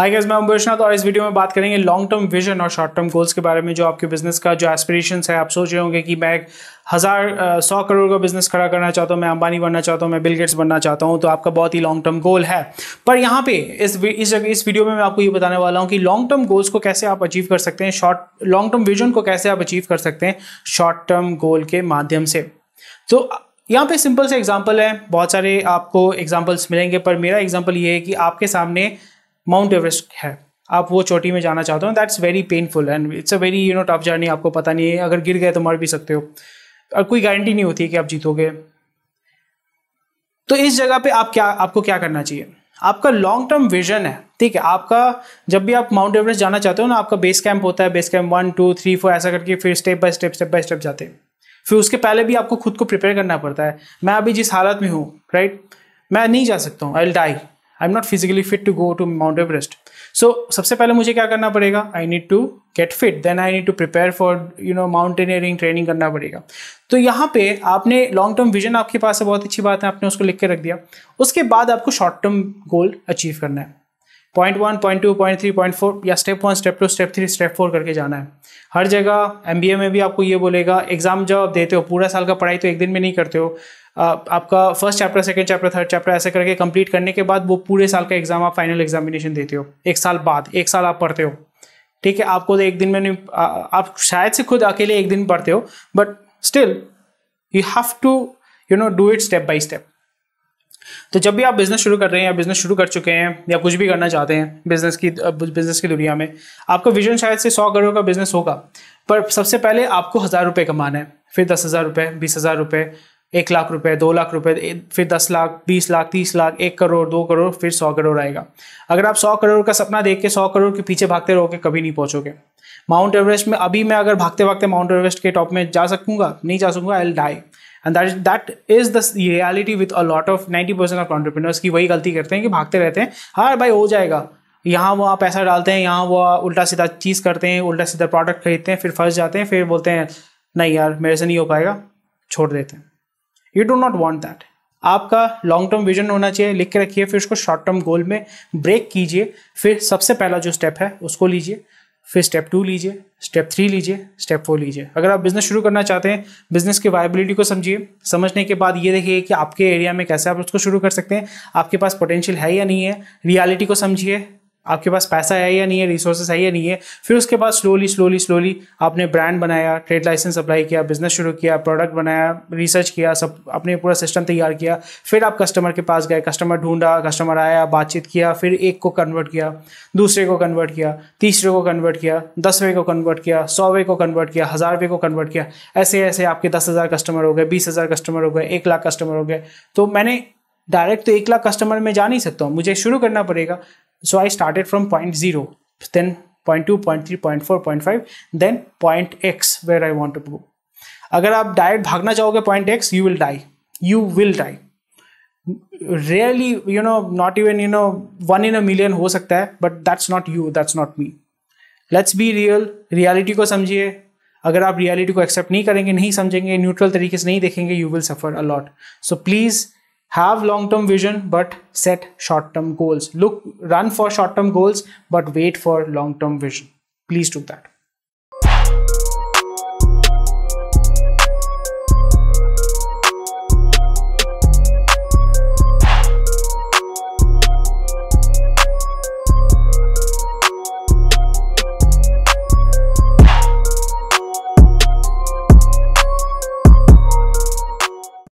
Hi guys मैं अम्बेशनाथ और इस वीडियो में बात करेंगे लॉन्ग टर्म विजन और शॉर्ट टर्म गोल्स के बारे में जो आपके बिज़नेस का जो एस्पिरेशंस है। आप सोच रहे होंगे कि मैं हज़ार सौ करोड़ का बिज़नेस खड़ा करना चाहता हूँ, मैं अंबानी बनना चाहता हूँ, मैं बिल गेट्स बनना चाहता हूँ तो आपका बहुत ही लॉन्ग टर्म गोल है। पर यहाँ पे इस इस इस वीडियो में मैं आपको ये बताने वाला हूँ कि लॉन्ग टर्म गोल्स को कैसे आप अचीव कर सकते हैं शॉर्ट लॉन्ग टर्म विजन को कैसे आप अचीव कर सकते हैं शॉर्ट टर्म गोल के माध्यम से। तो यहाँ पे सिंपल से एग्ज़ाम्पल है, बहुत सारे आपको एग्जाम्पल्स मिलेंगे, पर मेरा एग्ज़ाम्पल ये है कि आपके सामने माउंट एवरेस्ट है। आप वो चोटी में जाना चाहते हो that's very painful and it's a very you know tough journey आपको पता नहीं है। अगर गिर गए तो मर भी सकते हो। और कोई गारंटी नहीं होती है कि आप जीतोगे। तो इस जगह पे आप क्या, आपको क्या करना चाहिए? आपका लॉन्ग टर्म विजन है, ठीक है? आपका, जब भी आप माउंट एवरेस्ट जाना चाहते हो ना, आपका बेस कैंप होता है base camp one two three four ऐसा करके फिर step by step step by step जाते हैं। फिर उसके पहले भी आपको खुद को प्रिपेयर करना पड़ता है। मैं अभी जिस हालत में हूँ राइट मैं नहीं जा सकता हूँ I die I am not physically fit to go to Mount Everest so सबसे पहले मुझे क्या करना पड़ेगा? I need to get fit then I need to prepare for you know mountaineering training करना पड़ेगा. तो यहाँ पे आपने लॉन्ग टर्म विजन आपके पास है, बहुत अच्छी बात है, आपने उसको लिख के रख दिया. उसके बाद आपको शॉर्ट टर्म गोल अचीव करना है. Point one, point two, point three, point four या step one, step two, step three, step four करके जाना है। हर जगह एमबीए में भी आपको ये बोलेगा, एग्ज़ाम जब आप देते हो, पूरा साल का पढ़ाई तो एक दिन में नहीं करते हो आपका first chapter second chapter third chapter ऐसे करके कंप्लीट करने के बाद वो पूरे साल का एग्ज़ाम आप फाइनल एग्जामिनेशन देते हो, एक साल बाद, एक साल आप पढ़ते हो। ठीक है, आपको तो एक दिन में नहीं आप शायद से खुद अकेले एक दिन पढ़ते हो but still you have to you know do it step by step तो जब भी आप बिज़नेस शुरू कर रहे हैं या बिज़नेस शुरू कर चुके हैं या कुछ भी करना चाहते हैं बिज़नेस की बिज़नेस की दुनिया में, आपका विजन शायद से सौ करोड़ का बिज़नेस होगा, पर सबसे पहले आपको हज़ार रुपये कमाना है, फिर दस हज़ार रुपये बीस हज़ार रुपये एक लाख रुपए, दो लाख रुपए फिर दस लाख, बीस लाख, तीस लाख, एक करोड़, दो करोड़, फिर सौ करोड़ आएगा। अगर आप सौ करोड़ का सपना देख के सौ करोड़ के पीछे भागते रहोगे, कभी नहीं पहुंचोगे। माउंट एवरेस्ट में अभी मैं अगर भागते भागते माउंट एवरेस्ट के टॉप में जा सकूँगा, नहीं जा सकूँगा I die and that that is the reality with a lot of ninety percent of entrepreneurs की वही गलती करते हैं कि भागते रहते हैं। हाँ भाई, हो जाएगा। यहाँ वो पैसा डालते हैं, यहाँ वो उल्टा सीधा चीज़ करते हैं, उल्टा सीधा प्रोडक्ट खरीदते हैं, फिर फंस जाते हैं, फिर बोलते हैं, नहीं यार, मेरे से नहीं हो पाएगा। छोड़ देते हैं। You do not want that आपका लॉन्ग टर्म विजन होना चाहिए, लिख के रखिए, फिर उसको शॉर्ट टर्म गोल में ब्रेक कीजिए। फिर सबसे पहला जो स्टेप है, उसको लीजिए। फिर स्टेप टू लीजिए स्टेप थ्री लीजिए स्टेप फोर लीजिए। अगर आप बिज़नेस शुरू करना चाहते हैं बिज़नेस की वायबिलिटी को समझिए। समझने के बाद ये देखिए कि आपके एरिया में कैसे आप उसको शुरू कर सकते हैं। आपके पास पोटेंशियल है या नहीं है रियलिटी को समझिए। आपके पास पैसा है या नहीं है रिसोर्सेस है या नहीं है, फिर उसके बाद स्लोली स्लोली स्लोली आपने ब्रांड बनाया ट्रेड लाइसेंस अप्लाई किया बिज़नेस शुरू किया प्रोडक्ट बनाया रिसर्च किया, सब अपने पूरा सिस्टम तैयार किया, फिर आप कस्टमर के पास गए कस्टमर ढूंढा कस्टमर आया, बातचीत किया, फिर एक को कन्वर्ट किया, दूसरे को कन्वर्ट किया, तीसरे को कन्वर्ट किया, दसवें को कन्वर्ट किया, सौवें को कन्वर्ट किया, हज़ारवें को कन्वर्ट किया ऐसे ऐसे आपके दस हज़ार कस्टमर हो गए, बीस हज़ार कस्टमर हो गए, एक लाख कस्टमर हो गए। तो मैंने डायरेक्ट तो एक लाख कस्टमर में जा नहीं सकता हूँ, मुझे शुरू करना पड़ेगा So I started from point zero, then point two, point three, point four, point five, then point x where I want to go. अगर आप डायरेक्ट भागना चाहोगे point X you will die you will die really you know not even you know one in a million हो सकता है but that's not you that's not me let's be real reality को समझिए. अगर आप reality को accept नहीं करेंगे नहीं समझेंगे न्यूट्रल तरीके से नहीं देखेंगे you will suffer a lot so please have long term vision but set short term goals. Look run for short term goals but wait for long term vision. Please do that